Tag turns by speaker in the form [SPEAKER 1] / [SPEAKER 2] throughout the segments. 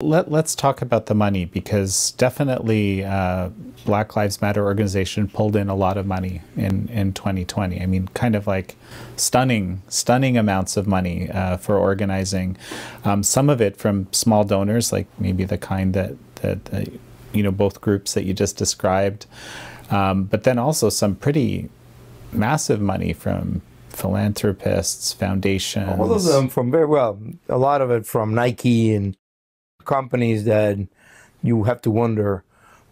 [SPEAKER 1] Let, let's talk about the money because definitely uh, Black Lives Matter organization pulled in a lot of money in, in 2020. I mean, kind of like stunning, stunning amounts of money uh, for organizing. Um, some of it from small donors, like maybe the kind that, that uh, you know, both groups that you just described. Um, but then also some pretty massive money from philanthropists, foundations.
[SPEAKER 2] All of them from very well, a lot of it from Nike and companies that you have to wonder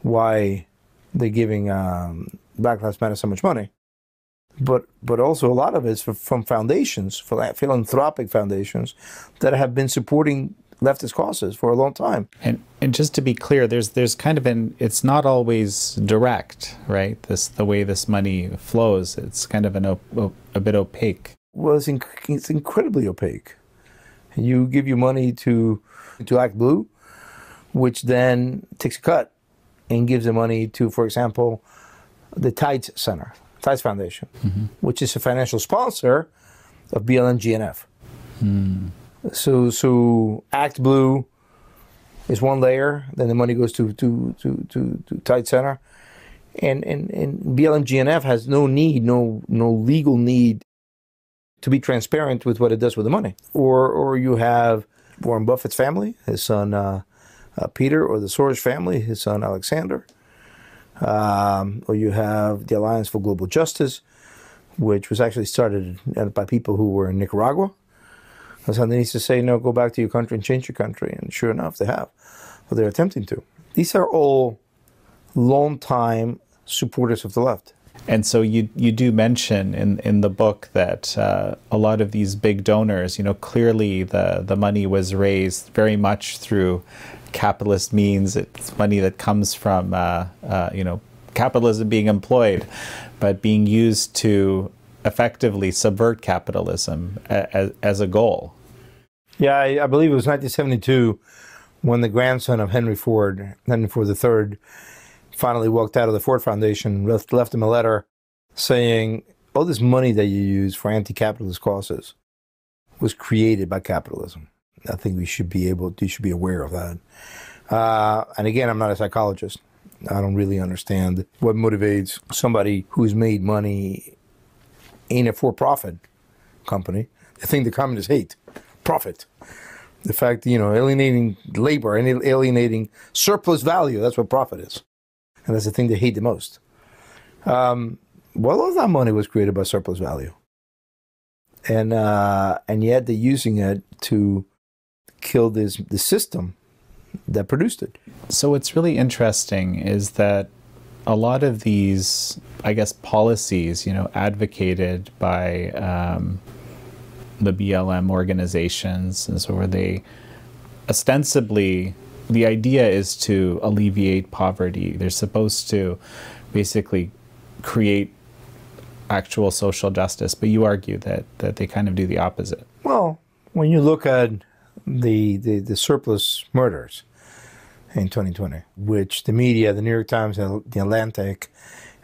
[SPEAKER 2] why they're giving um, Black Lives Matter so much money. But but also a lot of it's from foundations, philanthropic foundations, that have been supporting leftist causes for a long time.
[SPEAKER 1] And and just to be clear, there's there's kind of an it's not always direct, right? This the way this money flows, it's kind of an op, a bit opaque.
[SPEAKER 2] Well, it's, inc- it's incredibly opaque. You give your money to to ActBlue, which then takes a cut and gives the money to, for example, the Tides Center, Tides Foundation, mm-hmm. which is a financial sponsor of BLM GNF. Mm. So, so ActBlue is one layer. Then the money goes to to to to, to Tides Center, and and and BLM GNF has no need, no no legal need to be transparent with what it does with the money. Or or you have Warren Buffett's family, his son uh, uh, Peter, or the Soros family, his son Alexander. Um, or you have the Alliance for Global Justice, which was actually started by people who were in Nicaragua. And so they need to say, no, go back to your country and change your country. And sure enough, they have. But they're attempting to. These are all long-time supporters of the left.
[SPEAKER 1] And so you you do mention in in the book that uh, a lot of these big donors, you know, clearly the the money was raised very much through capitalist means. It's money that comes from uh, uh, you know capitalism being employed, but being used to effectively subvert capitalism as, as a goal.
[SPEAKER 2] Yeah, I, I believe it was 1972 when the grandson of Henry Ford, Henry Ford III, finally walked out of the Ford Foundation, left, left him a letter saying, all this money that you use for anti-capitalist causes was created by capitalism. I think we should be able, you should be aware of that. Uh, and again, I'm not a psychologist. I don't really understand what motivates somebody who's made money in a for-profit company. The thing the communists hate, profit. The fact, you know, alienating labor and alienating surplus value, that's what profit is and that's the thing they hate the most. Um, well, all that money was created by surplus value, and uh, and yet they're using it to kill this the system that produced it.
[SPEAKER 1] So what's really interesting is that a lot of these, I guess, policies, you know, advocated by um, the BLM organizations, and so where they ostensibly the idea is to alleviate poverty. They're supposed to basically create actual social justice, but you argue that, that they kind of do the opposite.
[SPEAKER 2] Well, when you look at the, the, the surplus murders in 2020, which the media, the New York Times, the Atlantic,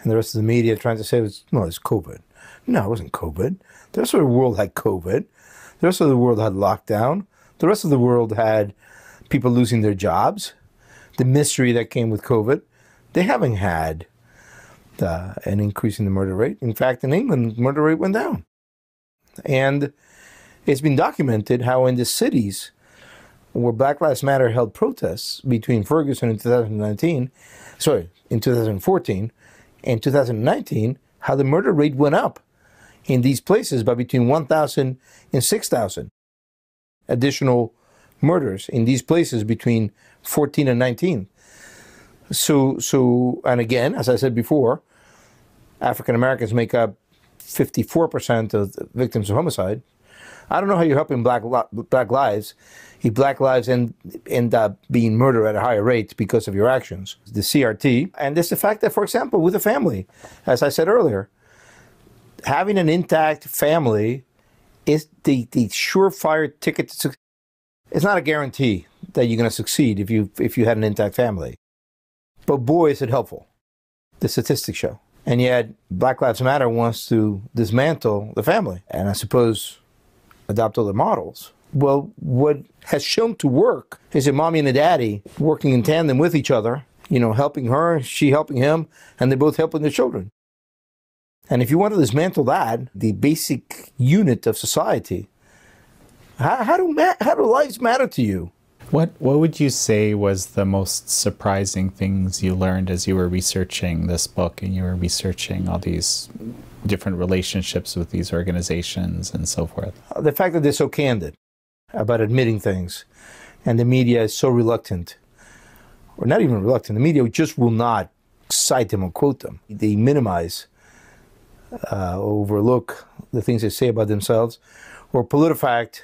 [SPEAKER 2] and the rest of the media trying to say was, no, it's COVID. No, it wasn't COVID. The rest of the world had COVID. The rest of the world had lockdown. The rest of the world had people losing their jobs, the mystery that came with COVID, they haven't had uh, an increase in the murder rate. In fact, in England, the murder rate went down. And it's been documented how in the cities where Black Lives Matter held protests between Ferguson in 2019, sorry, in 2014 and 2019, how the murder rate went up in these places by between 1,000 and 6,000 additional murders in these places between 14 and 19. So, so, and again, as I said before, African Americans make up 54% of the victims of homicide. I don't know how you're helping black black lives if black lives end, end up being murdered at a higher rate because of your actions. The CRT, and it's the fact that, for example, with a family, as I said earlier, having an intact family is the, the surefire ticket to it's not a guarantee that you're going to succeed if you if you had an intact family. But boy, is it helpful. The statistics show. And yet, Black Lives Matter wants to dismantle the family, and I suppose adopt other models. Well, what has shown to work is a mommy and a daddy working in tandem with each other, you know, helping her, she helping him, and they're both helping their children. And if you want to dismantle that, the basic unit of society, how, how do ma- how do lives matter to you?
[SPEAKER 1] What what would you say was the most surprising things you learned as you were researching this book and you were researching all these different relationships with these organizations and so forth?
[SPEAKER 2] The fact that they're so candid about admitting things, and the media is so reluctant, or not even reluctant. The media just will not cite them or quote them. They minimize, uh, overlook the things they say about themselves, or PolitiFact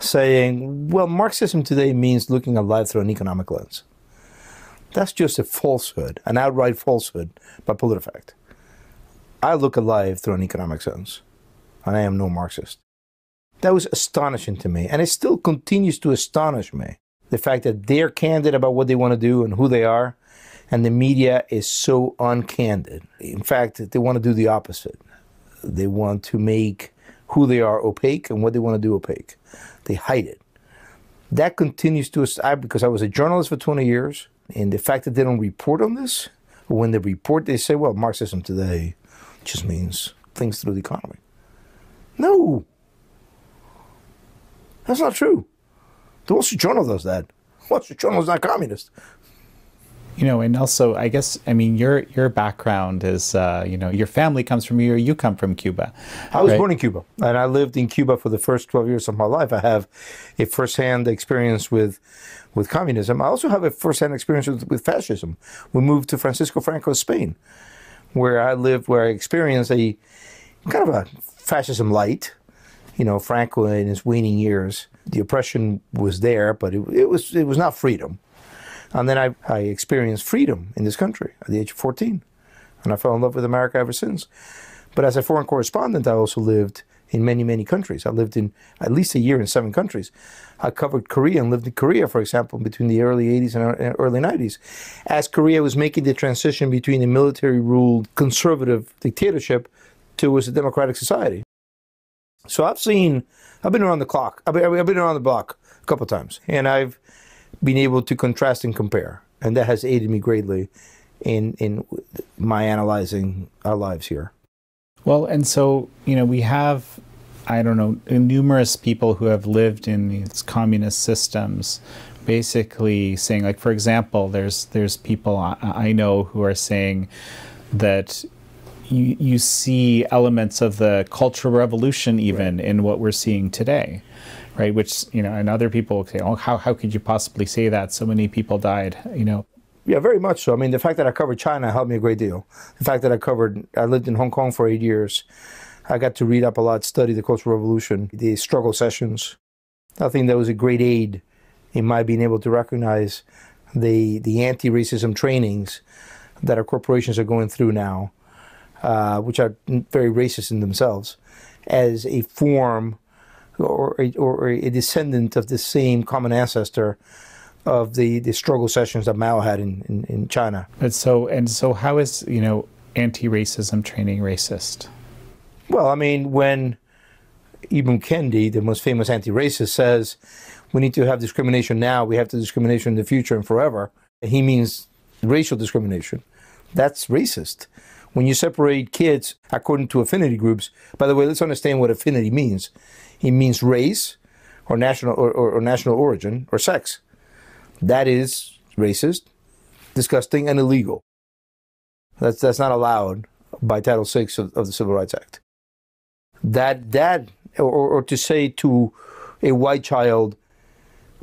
[SPEAKER 2] saying, well, Marxism today means looking at life through an economic lens. That's just a falsehood, an outright falsehood by PolitiFact. I look at life through an economic sense, and I am no Marxist. That was astonishing to me, and it still continues to astonish me. The fact that they're candid about what they want to do and who they are, and the media is so uncandid. In fact, they want to do the opposite. They want to make who they are opaque and what they want to do opaque. They hide it. That continues to, I, because I was a journalist for 20 years, and the fact that they don't report on this, when they report, they say, well, Marxism today just means things through the economy. No, that's not true. The Wall Street Journal does that. Wall Street Journal is not communist.
[SPEAKER 1] You know, and also, I guess, I mean, your your background is, uh, you know, your family comes from you, or you come from Cuba.
[SPEAKER 2] I was right? born in Cuba, and I lived in Cuba for the first twelve years of my life. I have a firsthand experience with with communism. I also have a firsthand experience with, with fascism. We moved to Francisco Franco, Spain, where I lived, where I experienced a kind of a fascism light. You know, Franco in his waning years, the oppression was there, but it, it was it was not freedom. And then I, I experienced freedom in this country at the age of 14. And I fell in love with America ever since. But as a foreign correspondent, I also lived in many, many countries. I lived in at least a year in seven countries. I covered Korea and lived in Korea, for example, between the early 80s and early 90s. As Korea was making the transition between a military ruled conservative dictatorship to a democratic society. So I've seen, I've been around the clock, I've been, I've been around the block a couple times, and I've been able to contrast and compare. And that has aided me greatly in, in my analyzing our lives here.
[SPEAKER 1] Well, and so, you know, we have, I don't know, numerous people who have lived in these communist systems basically saying, like, for example, there's, there's people I, I know who are saying that you, you see elements of the Cultural Revolution even right. in what we're seeing today right? Which you know, and other people say, "Oh, how how could you possibly say that? So many people died." You know.
[SPEAKER 2] Yeah, very much so. I mean, the fact that I covered China helped me a great deal. The fact that I covered, I lived in Hong Kong for eight years. I got to read up a lot, study the Cultural Revolution, the struggle sessions. I think that was a great aid in my being able to recognize the the anti-racism trainings that our corporations are going through now, uh, which are very racist in themselves, as a form or, or a descendant of the same common ancestor of the, the struggle sessions that Mao had in, in, in China.
[SPEAKER 1] And so, and so how is, you know, anti-racism training racist?
[SPEAKER 2] Well, I mean, when Ibram Kendi, the most famous anti-racist, says we need to have discrimination now, we have to discrimination in the future and forever, he means racial discrimination. That's racist. When you separate kids according to affinity groups, by the way, let's understand what affinity means. It means race or national or, or, or national origin or sex. That is racist, disgusting, and illegal. That's that's not allowed by Title VI of, of the Civil Rights Act. That that or, or to say to a white child,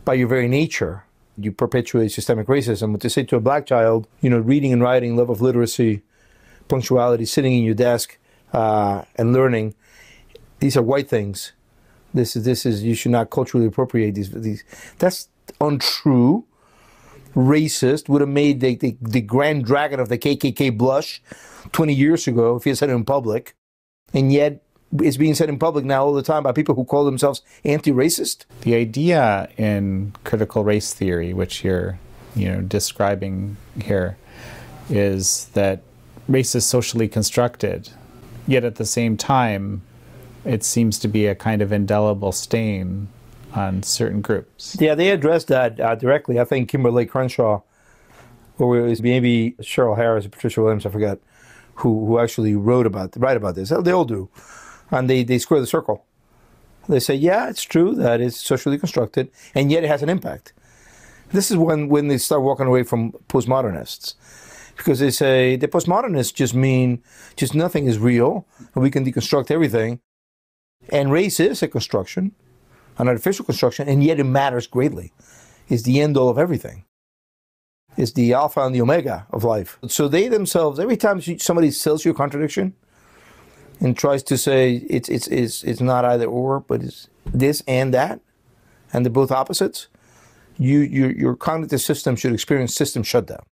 [SPEAKER 2] by your very nature, you perpetuate systemic racism. But to say to a black child, you know, reading and writing, love of literacy, punctuality, sitting in your desk, uh, and learning, these are white things. This is this is you should not culturally appropriate these these. That's untrue. Racist would have made the, the, the grand dragon of the KKK blush 20 years ago if he had said it in public, and yet it's being said in public now all the time by people who call themselves anti-racist.
[SPEAKER 1] The idea in critical race theory, which you're you know describing here, is that race is socially constructed, yet at the same time it seems to be a kind of indelible stain on certain groups.
[SPEAKER 2] Yeah, they addressed that uh, directly. I think Kimberly Crenshaw, or was maybe Cheryl Harris or Patricia Williams, I forget, who who actually wrote about write about this. They all do, and they they square the circle. They say, yeah, it's true that it's socially constructed, and yet it has an impact. This is when when they start walking away from postmodernists, because they say the postmodernists just mean just nothing is real, and we can deconstruct everything, and race is a construction an artificial construction, and yet it matters greatly. It's the end all of everything. It's the alpha and the omega of life. So they themselves, every time somebody sells you a contradiction and tries to say it's it's it's it's not either or, but it's this and that, and they're both opposites, you your your cognitive system should experience system shutdown.